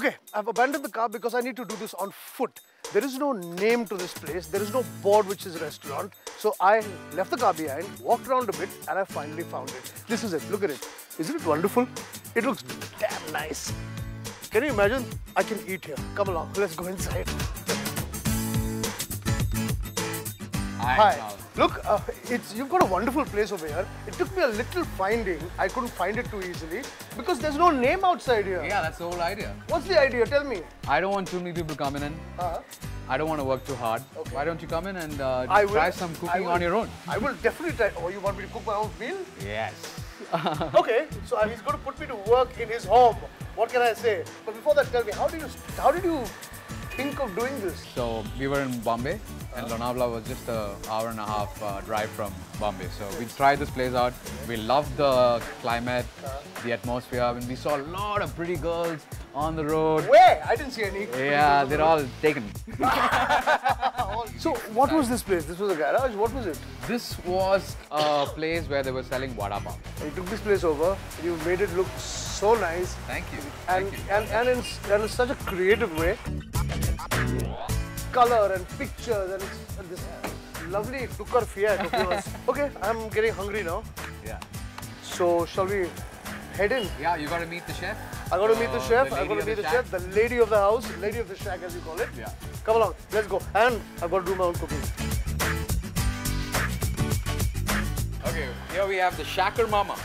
Okay, I've abandoned the car because I need to do this on foot. There is no name to this place. There is no board which is restaurant. So I left the car behind, walked around a bit, and I finally found it. This is it. Look at it. Isn't it wonderful? It looks damn nice. Can you imagine? I can eat here. Come along. Let's go inside. Hi. Look, uh, it's you've got a wonderful place over here. It took me a little finding. I couldn't find it too easily because there's no name outside here. Yeah, that's the whole idea. What's the idea? Tell me. I don't want too many people coming in. Uh, I don't want to work too hard. Okay. Why don't you come in and uh, I will, try some cooking on your own? I will definitely try. Oh, you want me to cook my own meal? Yes. okay, so uh, he's going to put me to work in his home. What can I say? But before that, tell me, how do you, how did you think of doing this? So we were in Bombay and Lonavala was just an hour and a half uh, drive from Bombay. So we tried this place out. We loved the climate, the atmosphere, and we saw a lot of pretty girls on the road. Where? I didn't see any. Yeah, they're all taken. So, what was this place? This was a garage. What was it? This was a place where they were selling vada pav. You took this place over. You made it look so nice. Thank you. and Thank you. and and in, and in such a creative way. Color and pictures and, and this lovely Tukkar Fiat of yours. okay, I'm getting hungry now. Yeah. So shall we head in? Yeah, you got to meet the chef. I got to meet the chef. I got to meet the the chef, the lady of the house, lady of the shack as you call it. Yeah. Come along, let's go. And I've got to do my own cooking. Okay, here we have the Shaker Mama,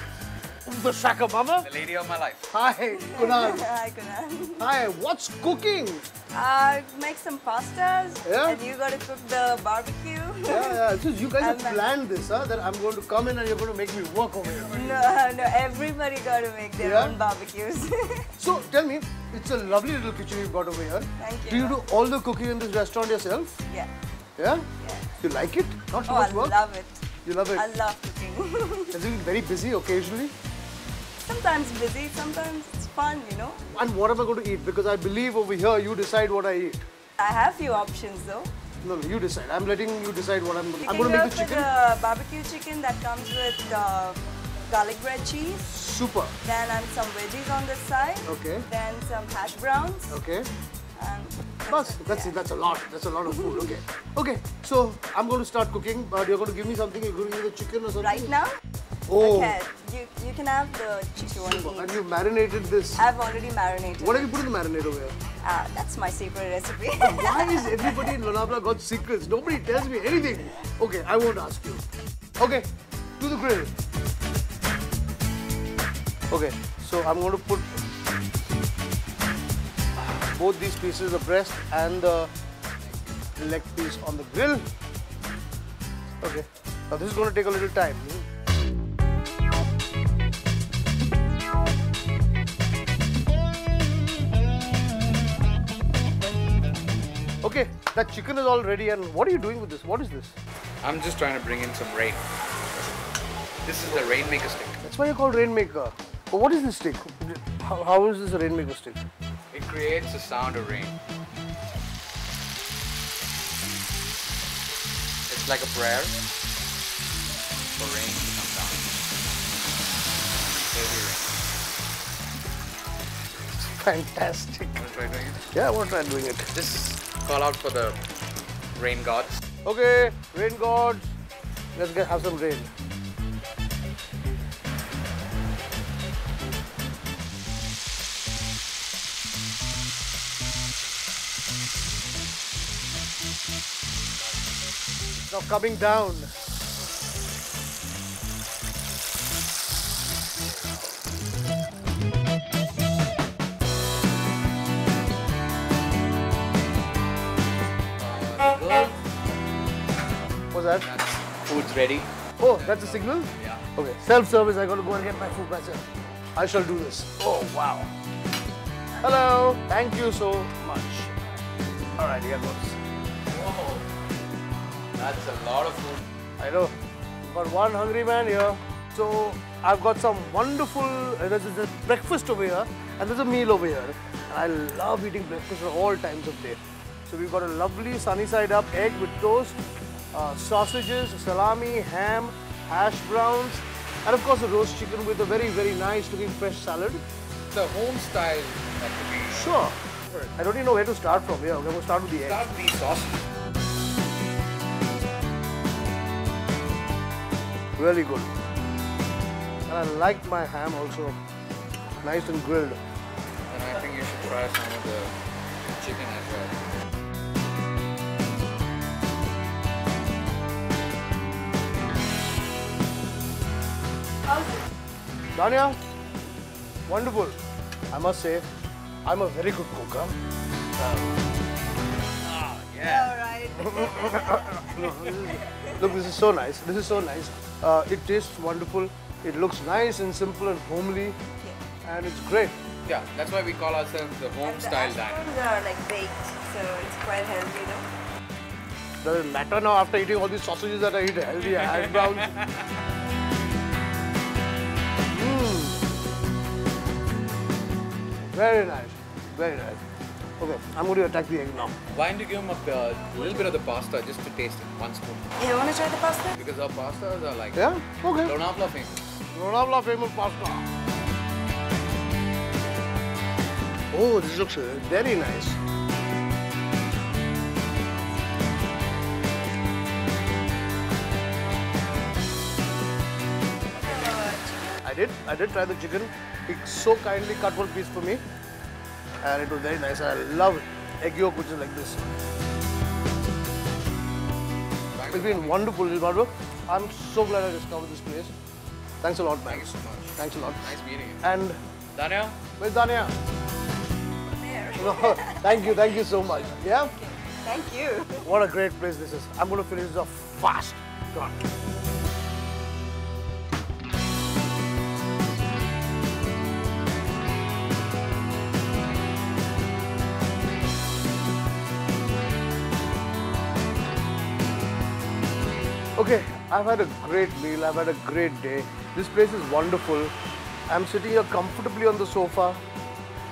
The shacker mama. the lady of my life. Hi, Kunal. Hi, Kunal. Hi, what's cooking? Uh, make some pastas. Yeah? And you gotta cook the barbecue. Yeah, yeah. So you guys have planned this, huh? That I'm going to come in and you're going to make me work over here. no, no, everybody gotta make their Yeah? own barbecues. So tell me, it's a lovely little kitchen you've got over here. Thank you. Do you do all the cooking in this restaurant yourself? yeah. Yeah? Yeah. You like it? Not so Oh, I much work? love it. You love it? I love cooking. Is it been very busy occasionally? Sometimes busy, sometimes it's fun, you know. And what am I going to eat? Because I believe over here you decide what I eat. I have few options though. No, no, you decide. I'm letting you decide what I'm going to I'm going to make the chicken. the barbecue chicken that comes with uh, garlic bread cheese. Super. Then and some veggies on the side. Okay. Then some hash browns. Okay. And Bus, that's it. That's a lot. That's a lot of food. Okay. Okay. So I'm going to start cooking, but you're going to give me something. You're going to give me the chicken or something. right now, Oh. okay, you you can have the you And you marinated this. I've already marinated. What have you put in the marinade over here? Ah, that's my secret recipe. Why is everybody in Lonavala got secrets? Nobody tells me anything. Okay, I won't ask you. Okay, to the grill. Okay, so I'm going to put both these pieces, the breast and the leg piece on the grill. Okay, now this is going to take a little time. Okay, that chicken is all ready and what are you doing with this? What is this? I'm just trying to bring in some rain. This is the rainmaker stick. That's why you call rainmaker. But what is this stick? How, how is this a rainmaker stick? It creates the sound of rain. It's like a prayer for rain to come down. Heavy rain. Fantastic. Want to try doing it? Yeah, I want to try doing it. Just call out for the rain gods. Okay, rain gods. Let's get have some rain. Now coming down. That? Food's ready. Oh, that's a signal? Yeah. Okay, self-service, I gotta go and get my food myself. I shall do this. Oh, wow. Hello, thank you so much. All right, here goes. Whoa. That's a lot of food. I know, got one hungry man here. So, I've got some wonderful, uh, there's a breakfast over here and there's a meal over here. And I love eating breakfast at all times of day. So, we've got a lovely sunny side up egg with toast, uh, sausages, salami, ham, hash browns, and of course the roast chicken with a very, very nice looking fresh salad. the home style. Sure. I don't even know where to start from here. Okay, we'll start with the egg. Start with the sauce. Really good. And I like my ham also. Nice and grilled. And I think you should try some of the chicken as well. Danya, wonderful. I must say, I'm a very good cook. Huh? All right. Look, this is so nice. This is so nice. Uh, it tastes wonderful. It looks nice and simple and homely, and it's great. Yeah, that's why we call ourselves the home And style hash diner. browns are like baked, so it's quite healthy, you know. Doesn't matter now after eating all these sausages that I eat healthy hash browns. Very nice. Very nice. Okay, I'm going to attack the egg now. Why don't you give him a uh, little bit of the pasta just to taste it, one spoon? You want to try the pasta? Because our pastas are like Yeah? Okay. Lonavala famous. Lonavala famous pasta. Oh, this looks uh, very nice. I did. I did try the chicken. He so kindly cut one piece for me, and it was very nice. I love egg yolk, which is like this. It's been wonderful, Eduardo. I'm so glad I discovered this place. Thanks a lot, man. Thank you so much. Thanks a lot. Nice meeting you. And Daniel? where's Dania? There. No, thank you, thank you so much. Yeah? Thank you. What a great place this is. I'm going to finish this off fast. Come Okay, I've had a great meal. I've had a great day. This place is wonderful. I'm sitting here comfortably on the sofa.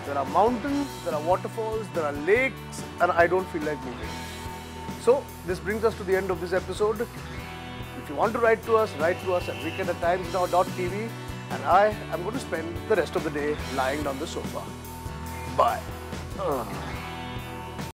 There are mountains, there are waterfalls, there are lakes, and I don't feel like moving. So, this brings us to the end of this episode. If you want to write to us, write to us at weekend@timesnow.tv, and I am going to spend the rest of the day lying on the sofa. Bye. Ugh.